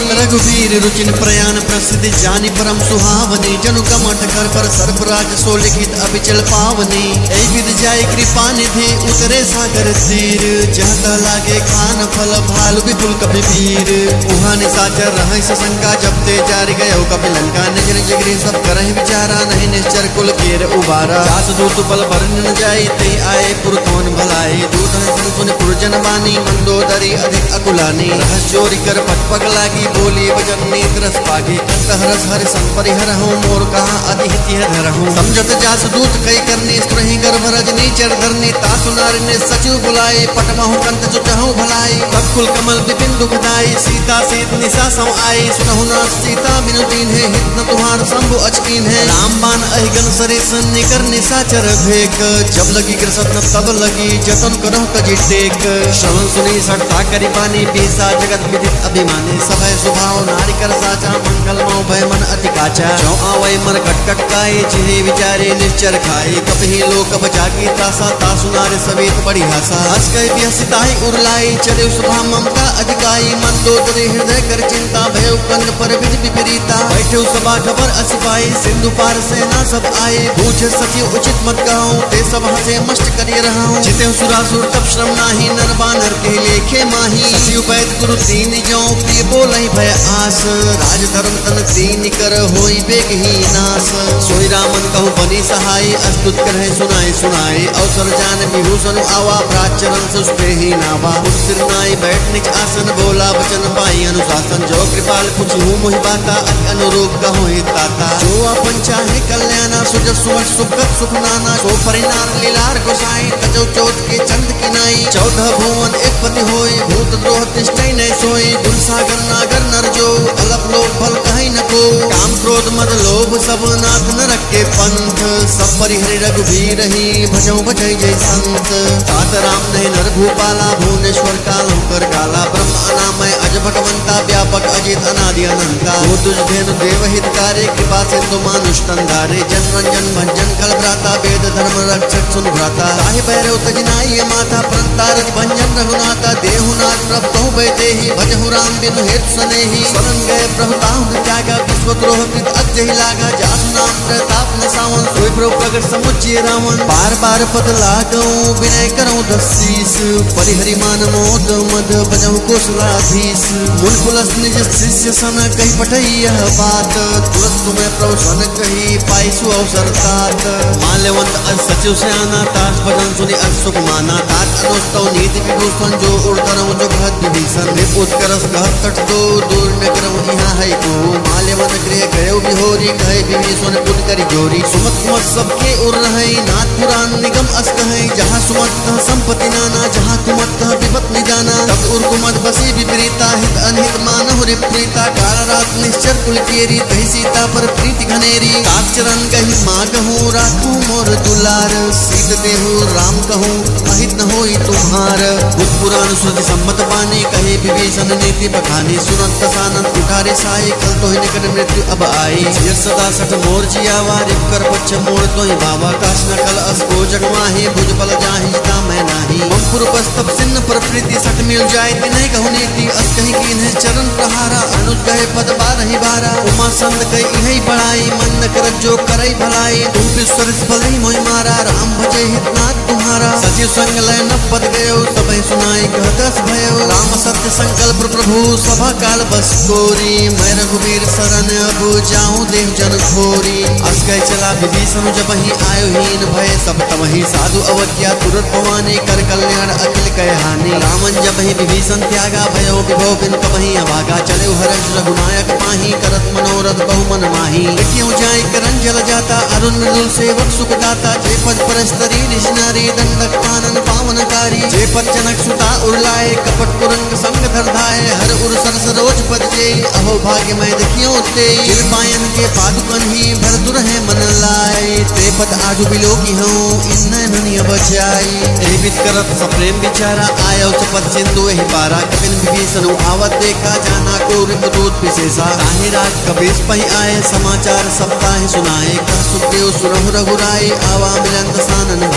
सोहहि रघुवीर रुचिन प्रयाण प्रसिद्ध जानि परम सुहावनी। जनु कमठ कर पर सर्पराज सो लिखित अभिचल पावनी। ऐ विद जाय कृपा निधि, उतरे सागर तीर। जहता लागे खान फल, भालु विपुल कपि वीर उहा निशाचर रह शंका, जब ते जारी गयो कपि लंका। निज जगरी सब करहि विचारा, नहीं निश्चर कुल केर उबारा। दास दूत बल भरन न जाय ते आए पुरतोन भलाई। दूत सुन पुरजन बानी मंदोदरी अधिक अकुलानी। रहस चोरी कर पट पग लागी बोली वचन नेत्र पागी। कंत हरस हर सम परिहर हूँ, मोर कहा अति हिति धर हूँ। समझत जास दूत कई करनी स्प्रही गर्भ रजनी चर धरनी। तासु ने सचिव बुलाए पटमहु कंत जुटहु भलाई। तब कुल कमल विपिन दुखदाई, सीता सीत निशा सम आई। सुनहु ना सीता बिनु दीन है, हित न तुम्हार शंभु अचकीन है। राम बान अहिगन सरिस, निकर निशाचर भेक। जब लगी कृष्ण तब लगी, जतन करह कजी टेक। श्रवण सुनी सटता करी पानी पीसा जगत विदित अभिमानी। सभय स्वभाव नारी कर साचा मंगल मो भय मन अति काचा। जो आवै मर कट कट काए जिहे विचारे निश्चर खाए। कपहि लोक बचाकी तासा, तासु नारे सवेत बड़ी हासा। हस गए ही उरलाई चले स्वभाव ममता अधिकाई मन दो तरे हृदय कर चिंता, भय कंद पर विध विपरीता। बैठे सभा खबर असिपाई सिंधु पार सेना सब आए। पूछे सचिव उचित मत गाओ ते सब हंसे मस्त करिए रहा जिते सुरासुर तब श्रम नाही नर बानर के लेखे माही। सचिव वैद गुरु दीन जो प्रिय बोलई भय आस। राज धर्म तन दीन कर होई बेग ही नास। सोई रामन कहु बनी सहाय अस्तुत करहे सुनाए सुनाए अवसर जान विभूषण आवा, प्राचरण सुस्ते ही नावा। सिर नाई बैठ निज आसन, बोला वचन पाई अनुशासन। जो कृपाल कुछ हूँ मोहि बाता अनुरूप कहो ताता। जो अपन चाहे कल्याणा सुजस सुमन सुखत सुख नाना। सो परिणाम लीलार गोसाई, तजो चौथ के चंद की नाई। चौदह भुवन एक पति होय भूत द्रोह तिष्ठै नै सोय गुण सागर नागर नर जो अलप लोक फल कहीं न को। काम क्रोध मद लोभ सब नाथ न रखे पंथ। सब परिहरि रघुवीर ही भजौ बजै जय संत। तात राम नहीं नर भूपाला भुवनेश्वर काल कर काला ब्रह्म अनामय अज भगवंता व्यापक अजित अनादि अनंता। वो तुझ धेनु देव हितकारी कृपा सिंधु मानुष तंदारे जन रंजन भंजन कल भ्राता वेद धर्म रक्षक सुन भ्राता। साहि भैरव तजनाई माता प्रंतार भंजन रघुनाथा। देहुनाथ प्रभ कहु बैदेही भजहु राम बिनु हेतु सनेही शरण गए प्रभु त्यागा विश्व द्रोह कृत अजहि लागा। जासु नाम प्रताप न सावन सोई प्रभु प्रगट समुच्चय रावण। बार बार पद लागऊ, विनय करऊं दसीस परिहरि मान मोद, मद बजहु कोसलाधीश मुन पुलस निज शिष्य सन कही पठई यह बात। तुरंत तुम्हें प्रभु सन कही, पाइसु अवसर तात। माल्यवंत अज सचिव से आना तास भजन सुनि अज सुख माना तात। अनुस्तव नीति विभूषण, जो उड़तरम जो कहत विभीषण। निपुत करस कहत कट दो। दूर न करम यहाँ है को माल्यवंत गृह गयो बिहोरी कहे विभीषण पुन करी जोरी सुमत कुमत सबके उर रहे नाथ पुराण निगम अस कहे जहाँ सुमत कह संपत्ति नाना जहाँ कुमत कह विपत निजाना तब उर कुमत बसी विपरीता हित अनहित मानव रे प्रीता काल रात निश्चर कुल केरी कही सीता पर प्रीति घनेरी तात चरण कही माँ कहूँ राखू मोर दुलार सीत देहु राम कहूँ अहित न होई तुम्हार बुद्ध पुराण श्रुति सम्मत बानी कहे विभीषण नीति बखानी सुनत सानंद उठारे साई, कल तो निकट मृत्यु अब आई। सिर सदा सठ मोर जियावा रिप कर पच्छ मोर तो ही बाबा काश न कल अस को जगमाही भुज बल जाहि ता मैं नाही। मम पुरपस तब सिन्न पर प्रीति सठ मिल जाए तिन्ह कहु नीति, अस कहीं की इन्हें चरण प्रहारा, अनुज गए पद बारहि बारा। उमा संत कई इहै बड़ाई मन न कर जो करई भलाई, तू भी विश्वर भलई मोहि मारा, राम भजे हितनाथ तुम्हारा सचिव संग लय न पद गयो सबै सुनाई कहतस भयो राम सत्य संकल्प प्रभु सभा काल बस कोरी। मैं रघुवीर शरण अब जाऊँ देव जन खोरी अस गए चला विभीषण, जब ही आयो हीन भय, सब तमहि साधु अवज्ञा, तुरंत भवानी कर कल्याण, अखिल कह हानि। रामन जब ही विभीषण त्यागा, भयो विभव बिन कबहि अभागा। चले हर्ष रघुनायक पाही करत मनोरथ बहु मन माही। क्यों जाय करन जल जाता, अरुण मृदुल सेवक सुख दाता जे पद परस्तरी निज नारी दंडक कानन पावनकारी। जे पद जनक सुता उर्लाए, कपट कुरंग संग धरधाए, हर उर सर सरोज पद जे अहो भाग्य मैं देखियो ते। पायन के पादुकन ही भर दुरहे मन लाए। ते पद आजू बिलो की हूँ, इन ननिया बचाई। एही बित करत सप्रेम बिचारा, आयो पद सिंधु एही पारा कपिन विभीषण आवत देखा, जाना को दूत विशेषा। काहे राज कबीस पही आए, समाचार सप्ताह सुनाए। कह सुखदेव सुरहु रघुराई आवा दसानन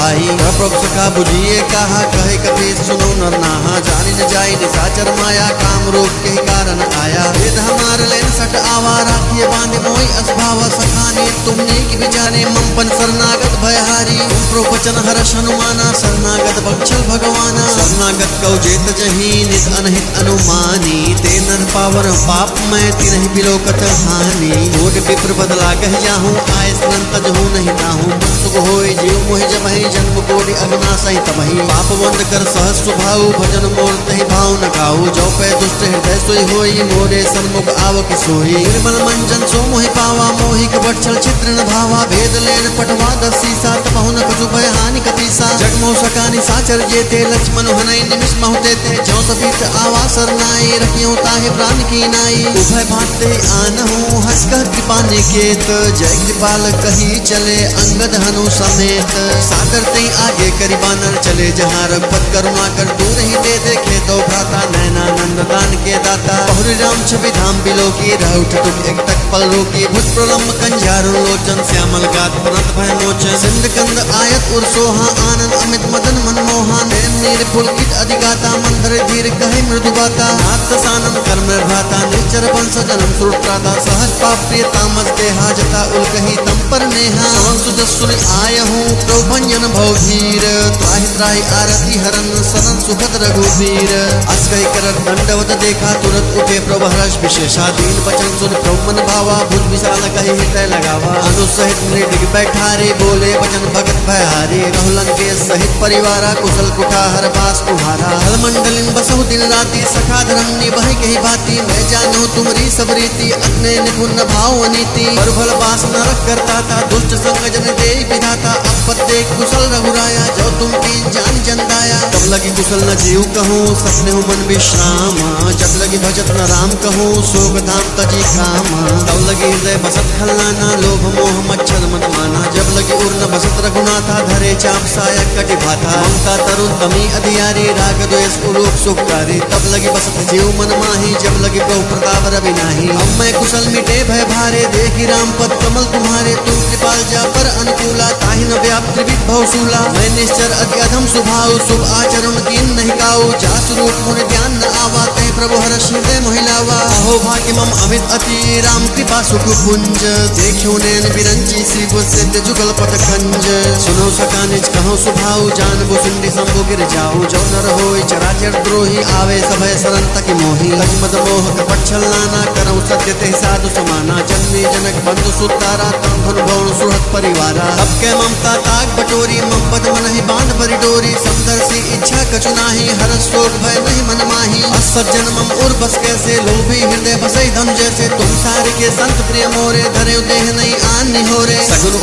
भाई कह प्रभु सखा बुझिए कहा, कहे कपीस सुनो नर नाहा। जानी न जाई निशाचर माया, काम रोग के कारण आया। वेद हमार लेन सट आवा, राखिए बांधे मोई असभाव। सखाने तुमने की विचारे ममपन शरणागत भयहारी। प्रवचन हर्ष हनुमाना, शरणागत बक्षल भगवाना। शरणागत कौ जेत जही, नित अनहित अनुमानी। ते नर पावर पाप मैं तिनहि बिलोकत हानि कोट विप्र बदला कहिया हूँ आय स्नंत हूँ नहीं ताहूँ। सुख होय, जीव मोहि जमहि जन्म कोटि अविनाशहि तमहि। पाप बंद कर सहस स्वभाव भजन मोर तहि भाव न गाओ जो पै दुष्ट हृदय सोई होई, मोरे सन्मुख आव कि सोई निर्मल मंजन सो मोहि पावा मोहि कपट छल चित्र न भावा भेद लेन पटवा दसी सात पहुन कछु भय हानि कपीसा जगमो सकानि साचर जेते लक्ष्मण हनई निमिष महु देते जो सपीत आवा सरनाई, रखियो ताहि प्राण की नाई। उभय भाते आनहु हंस कह कृपा निकेत। जय कृपाल कही चले, अंगद हनु समेत। सागर ते आगे करी बानर चले जहाँ रघुपत करुणा कर दूर ही दे देखे दो भ्राता नैना नंद दान के दाता। बहुरी राम छवि धाम बिलो की, रह उठ तुम एक तक पल रोकी। भुज प्रलम्ब कंजारु लोचन, श्यामल गात पुनत भय मोचन सिंध कंद आयत उर सोहा, आनंद अमित मदन मनमोहा नैन नीर पुलकित अधिगाता, मंदर धीर कहे मृदु बाता। नाथ सानम कर्म भ्राता निचर वंश जन्म सुरत्राता सहज पाप प्रिय तामस देहा, जता उल कही तम पर नेहा। सुजस्सुर आय हूँ प्रभंजन भवधीर त्राहि त्राहि आरती हरन, सनन सुखद रघुवीर अस कही कर दंडवत देखा, तुरंत उठे प्रभु विशेषा। दीन बचन सुन प्रभु भावा भुज विशाल कही हृदय लगावा। अनुसहित मृग बैठारे बोले बचन भगत भयहारे रहुलन के सहित परिवारा कुशल कुठार बास कुहारा। हल मंडलिन बसहु दिन राति सखा धर्म निभह कही बाती मैं जानू तुमरी सब रीति अपने निपुण भाव अनीति। पर फल बास नरक करता था, दुष्ट संग जन दे विधाता। अब पत्ते कुशल रघुराया, जो तुम की जान जंदाया। तब लगी कुशल न जीव कहूँ, सपने हो मन विश्राम। जब लगी भजत न राम कहूँ, शोक धाम तजी काम। तब लगी हृदय बसत खलनाना, लोभ मोह मच्छर मत माना। जब लगी उर न बसत रघुनाथा धरे चाप सायक कटि भाथा ममता तरुण तमी अधियारी, राग द्वेष उलोक सुखकारी। तब लगी बसत जीव मन माही, जब लगी प्रभु प्रताप रवि नाही। अब मैं कुशल मिटे, भय भारे, देखी राम पद कमल तुम्हारे। तुम कृपाल जा पर अनुकूला ताहि न व्याप त्रिविध भवसूला मैं निश्चर अति अधम स्वभाव शुभ आचरण कीन नहीं काऊ। जास रूप मुन ध्यान न आवा ते प्रभु हर हृदय महिलावा। अहो भाग्य मम अमित अति, राम कृपा सुख पुंज देखो नैन बिरंची शिव सिद्ध जुगल पट खंज सुनो सका निज कहो सुभाव जान बो सुंडी संभो गिर जाओ। जो नर होय चराचर द्रोही, आवे सभय सरन तक मोही। लजमद मोह कपट छल नाना, करौ सत्य ते साधु समाना। जन्मे जनक बंधु सुतारा, तम धन भवन सुहत परिवारा। अब के ममता ताक बटोरी मम पद मन ही बाँध बरी डोरी। समदर सी इच्छा कछु नाही, हर शोक भय नहीं मन माही। असज्जन मम उर बस कैसे, लोभी हृदय बसई धम जैसे। तुम सारे के संत प्रिय मोरे, धरे देह नहीं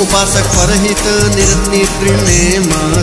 उपासक परहित निरत्नि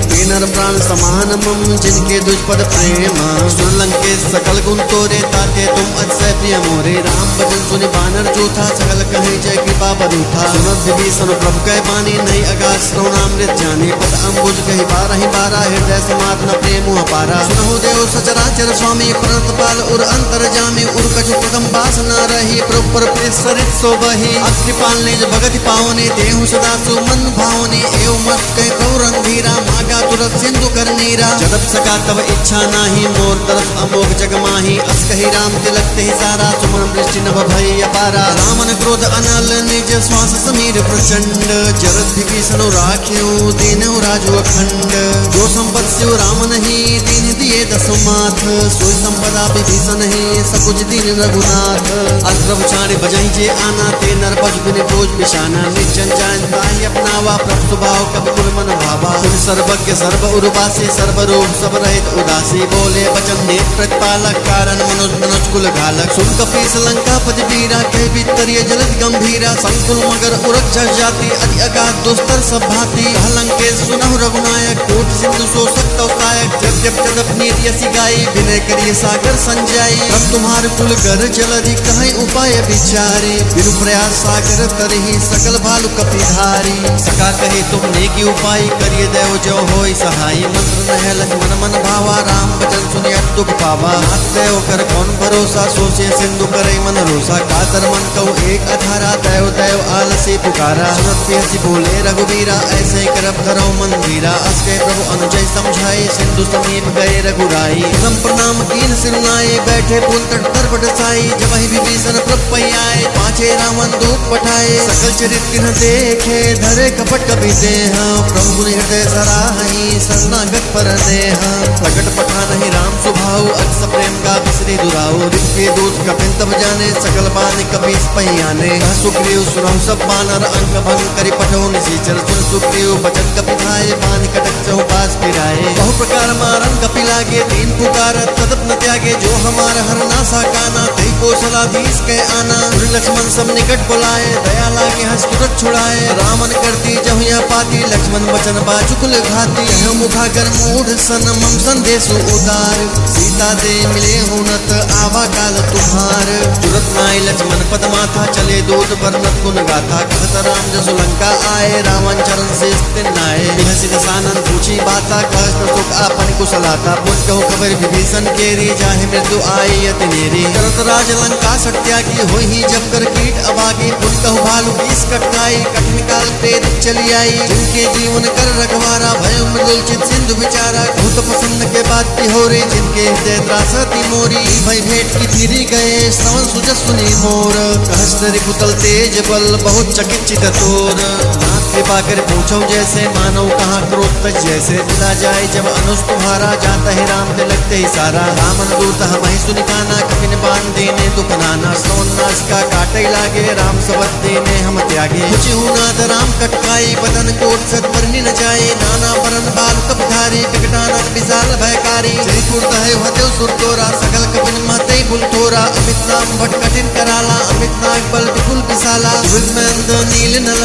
तीनर प्राण समान मम, जिनके दुष्पद प्रेम। सुन लंके सकल गुण तोरे ताते तुम अतिशय प्रिय मोरे। राम भजन सुन बानर जूथा सकल कहे जय कृपा बरूथा सुनत विभीषण प्रभु कह बानी नहीं आकाश श्रवणामृत जाने। पद अम्बुज कही बारह बारह हृदय समात्म प्रेम अपारा सुनहु देव सचराचर स्वामी प्रणत पाल उर अंतर जामी। उर कछु प्रथम बास न रही, प्रभु पर सरित सो बही। अकृपाल निज भगति पावने देहु सदा सुमन भावने, एव मत कह गौरन धीरा मागा तुरत सिंधु कर नीरा। जदप सका तब इच्छा नाही, मोर तरफ़ अमोघ जग माही। अस कही राम तिलक ते सारा, सुमन वृष्टि नभ भई अपारा। रामन क्रोध अनल, निज श्वास समीर प्रचंड। जरत विभीषण राख्यो, दीनहु राजु अखंड। जो संपत शिव राम नहीं दीन दिए दस माथ। सोई संपदा विभीषण ही सकुज दीन रघुनाथ। अग्रभ छाड़ बजाई जे आना, ते नर बज बिन बोझ बिशाना निजन जान ताहि अपनावा प्रभु स्वभाव कब कुल मन भावा। तुम सर्वज्ञ, सर्व उर्वासी सर्व रोग सब रहित उदासी। बोले वचन ने प्रतिपालक, कारण मनुज मनुज कुल घालक। सुन कपीस लंका पति बीरा कह भीतरिय जलद गंभीरा। संकुल मगर उरक जस जाति, अति अगाध दुस्तर सब भांति। हलंके सुनहु रघुनायक, कोट सिंधु सो शोषक तवसायक जब जब जदप नीति यसी गाई, विनय करिए सागर संजाई। तब तुम्हार कुल कर जलधि कहीं उपाय विचारी। बिनु प्रयास सागर तरही, सकल भालु कपिधारी सका कहे तुमने की उपाय करिए देव जो होय सहाय। मंत्र नह लक्ष्मण मन भावा, राम बचन सुनिया दुख पावा। हाथ देव कर कौन भरोसा? सोचे सिंधु करे मन रोसा। कातर मन कहो एक अधारा, देव देव आलसी पुकारा। पियसी बोले, रघुवीरा, ऐसे करब धरो मन वीरा अस प्रभु अनुजय समझाए, सिंधु समीप गए। रघुराई। प्रथम प्रणाम कीन सिरुनाए बैठे पुल तट तर बटसाई जब ही विभीषण प्रभ आए पांचे रावण दूत पठाए। सकल चरित किन देखे, धरे कपट कपि देह। प्रभु ने हृदय सराही शरणागत पर देह। प्रकट पठान ही राम सुभाव अक्स प्रेम का बिसरी दुराओ रिपके दूत कपिन तब जाने, सकल बान कपीस पहियाने। कह सुग्रीव सुनहु सब बानर, अंक भंग करि पठो निशीचर सुन सुग्रीव, बचन कपि खाए बान कटक चौपास फिराए बहु प्रकार मारन कपि लागे तीन पुकार तदप त्यागे, जो हमारा हर नासा काना, तई कौशलाधीश के आना। लक्ष्मण सब निकट बुलाए, दया लागे, हंस तुरत छुड़ाए। रामन करती जहु यह पाती, लक्ष्मण वचन बाचुकुल घाती। यह मुखागर मूढ़ सन, मम संदेश उदार सीता दे मिले हुनत आवा काल तुम्हार। तुरत नाय लक्ष्मण पद माथा चले, दूत पर वर्णत गुण गाथा। कहत राम, जसु लंका आए, रावण चरण से दसानन पूछी बाता कहत सुख आपन कुशलाता। पुन कहु खबर विभीषण केरी, जाहे मृत्यु आई यति नेरी करत राज लंका सत्यागी होई जब कर कीट अबागी पुन कहु भालू बीस कटकाई कठिन काल प्रेत चली आई। जिनके जीवन कर रखवारा, भय मृदुल चित सिंधु बिचारा। भूत पसंद के बात की हो रही जिनके हृदय त्रासती मोरी। भय भेंट की फिरी गए, श्रवण सुजस सुनी मोर। कहस्तरी पुतल तेज बल, बहुत चकित चित तोर। नाथ कृपा कर पूछो, जैसे मानव कहाँ क्रोध तज, जैसे दिला जाए जब अनुज तुम्हारा जाता है राम ते लगते ही सारा रामन दूत हम सुनिकाना कपिन बाँध देने, दुख नाना श्रवण नाश का काटे लागे, राम सबत देने, हम त्यागे। नाथ राम कटकाई, बदन कोट सत बरनी न जाए, नाना बरन बाल कप धारी विकटानक विशाल भयकारी। जय कुर्त है सुर तोरा, सकल कपिन बुल तोरा अमित नाम भट कठिन कराला, अमित नाग बल विपुल विशाला। नील नल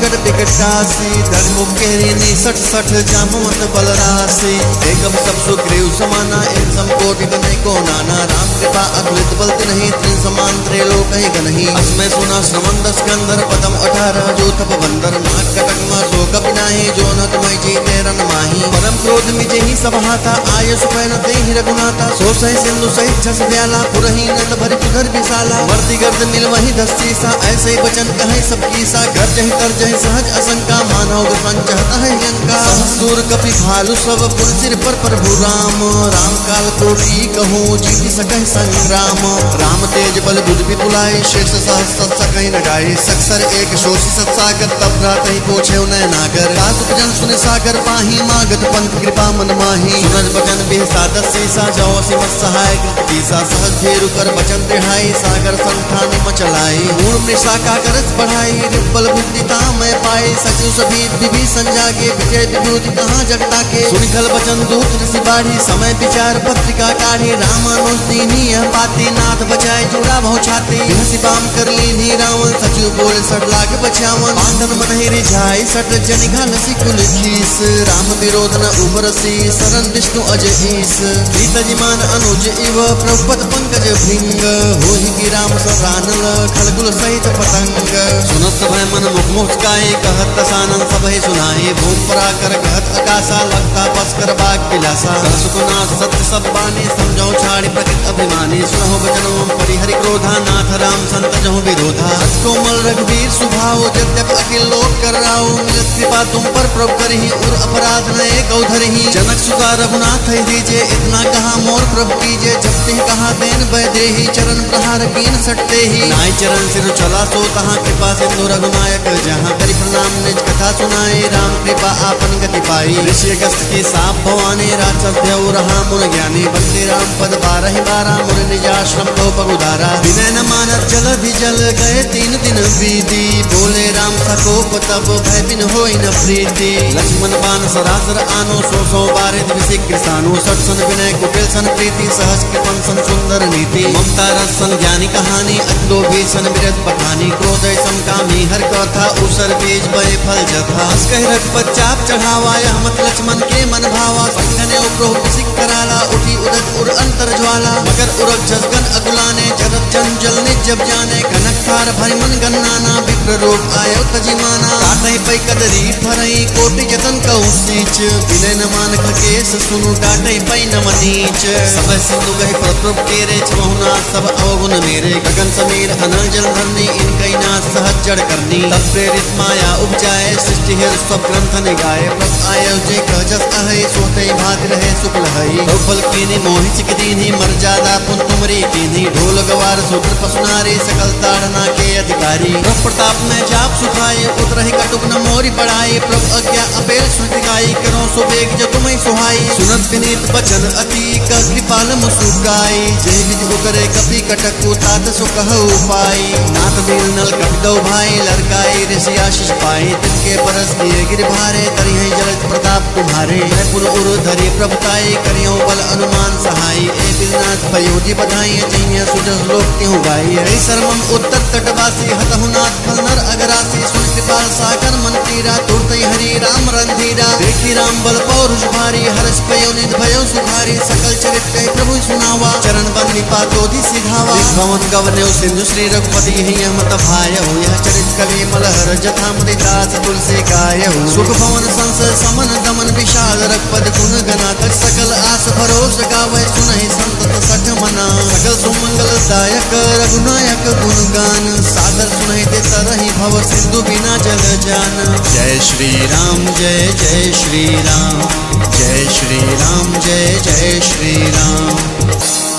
गढ़ विकटासी धर्म केरी नी सठ सठ जामवंत बल राशि एकम सब सुग्रीव समाना सम कोटि बने को नाना। राम कृपा अगलित बलत नहीं त्रि समान त्रैलोक ही गनहि असमय सुना श्रवण दस कंदर पदम अठारह जो तप बंदर नाग कटक मा सो कपि नाही, जो नत मय जीते, रन माही। परम क्रोध मिजे ही हाथा आय सुपैन ते ही रघुनाथा। सो सह सिंधु सहित छस ब्याला पुरही नंद भरि पुधर विशाला। वर्ति गर्द मिल वही दस सा ऐसे वचन कहे सब कीसा। घर जहि तर जहि सहज असंका मानव संचहत है लंका सूर कपि भालु सब पुर सिर पर प्रभु राम। राम काल कोटि कहूँ जीति सकह संग्राम। राम तेज बल बुध विपुलाय शेष सहस सत्स कहीं न गाय सक्सर एक शोषी सत्सागर तब रात ही पोछे उन्हें नागर। कास जन सुन सागर पाही, मागत पंथ कृपा मन माही। सुनज बचन बिह सादस सीसा जाओ सिमत सहाय, कृत सहज भेरु कर बचन दृढ़ाई सागर संठान मचलाई मूल मृषा का करस बढ़ाई, रिपल बुद्धिता मैं पाए सचिव सभी विभीषण जागे विजय विभूति कहाँ जगता के? सुनिखल बचन दूत ऋषि बाढ़ी समय विचार पत्रिका काढ़ी रामानुज दीनी यह पाती नाथ बचाए जुड़ा बहु छाती। बाम कर ली रावण सचिव बोल सट लाग बचावन बांधन मन ही रिझाई सट जनिघा नसी कुल खीस राम विरोध न उबरसी शरण विष्णु अज ईस। प्रीत जिमान अनुज इव प्रभुपद पंकज भृंग। होहि की राम सरानल खलकुल सहित पतंग। सुनत भय मन मुख मुस्काए कहत सानन सब ही सुनाए, भूम परा कर कहत आकाशा लगता बस कर बाग पिलासा सुकुना सत्य सब बानी समझो छाड़ी प्रकृत अभिमानी। सुनो वचनो परिहरि क्रोधा, नाथ राम संत जहो विरोधा। कोमल रघुवीर सुभाव जद्यप अखिल लोक कर राव मिलत कृपा तुम पर प्रभु करही, उर अपराध न एक अवधरही। जनक सुता रघुनाथ ही दीजे इतना कहा मोर प्रभु कीजे जब तिह कहा देन बैदेही चरण प्रहार कीन सटते ही नाय चरण सिर चला, सो तहाँ कृपा सिंधु रघुनायक जहाँ करि प्रणाम निज कथा सुनाए राम कृपा आपन गति पाई। ऋषि अगस्त की साप भवानी राक्षस देव रहा मुन ज्ञानी बंदे राम पद बारह बारह मुन निजाश्रम को पगुदारा। विनय न मानत जल भी जल गए, तीन दिन बीती। बोले, राम राम सकोप तब भय बिन होई न प्रीति। लक्ष्मण बाण सरासर आनो, सो सो बारिद विशिक्र सानो सट सन विनय कुटिल सन प्रीति, सहज कृपन सन सुंदर नीति। ममता रस सन ज्ञानी कहानी अतलो भीषण विरत पठानी। क्रोध समकामी हर कथा उसर बीज बय फल जथा हस कह रख पच्चाप चढ़ावा, यह मत लक्ष्मण के मन भावा। संगने उपरोह विशिक कराला, उठी उदत उर अंतर ज्वाला। मगर उरक जसगन अगुलाने जरत जन जलने जब जाने। कनक थार भरि मन गन्नाना, विप्र रूप आयो तजिमाना काटै पै कदरी फरई, कोटि जतन कहूँ सींच। विनय न मान केस सुनु डाटै पै न मनीच। सब सिंधु गहे प्रप्रभ केरे छहुना सब अवगुण मेरे। गगन समीर अनल जल धरनी, इन कैना सहज जड़ करनी। तब प्रेरित माया उपजाए, सृष्टि हेर सब ग्रंथ निगाए प्रभ आयो जे कहजस अहै सोते भाग रहे शुक्ल हई फल कीनी मोहि, चिक दीनी मर्यादा पुन तुमरी कीनी ढोल गवार सुग्र पसुनारी, सकल ताड़ना के अधिकारी। प्रभ प्रताप में जाप सुखाए, पुत्र ही कटुक न मोरी बढ़ाई प्रभ अज्ञा अपेल श्रुति गाई, करो सुबेग जो तुम्हें सुहाई। सुनत विनीत बचन अति, क कृपाल मुसुकाई जय विधि उकरे कपि कटकु तात सु कह उपाय नाथ नील नल कपि दो भाई लड़काई ऋषि आशीष पाई तिनके परस किए गिर भारे तरी है जल प्रताप तुम्हारे। है पुर उर धरी प्रभुताई करियो बल अनुमान सहाय। ए बिलनाथ पयोधि बधाई जइया सुजस लोक त्यों गाई है सर्वम उत्तर तटवासी, हतहुनाथ खल नर अगरासी सुन कृपाल सागर मन तीरा तुरतई हरि राम रंधीरा। देखी राम बल पौरुष भारी हर्ष पयो, निध भयो सुधारी। सकल चरित कह प्रभु सुनावा, चरण बंदी पातोधि सिधावा। भवन गवने सिंधु श्री रघुपति ही मत भाय हो, यह चरित कवि मलहर जथा दास तुलसी गाय सुख भवन संस समन, दमन, विशाल रघुपद गुण गना तक सकल आस भरोस गावे, सुनहि संतत सठ मना। सकल सुमंगल, दायक, रघुनायक गुण गान सादर, सुनहि ते तरहि भव, सिंधु, बिना जल, जान। जय श्री राम जय जय श्री राम जय श्री राम जय जय श्री राम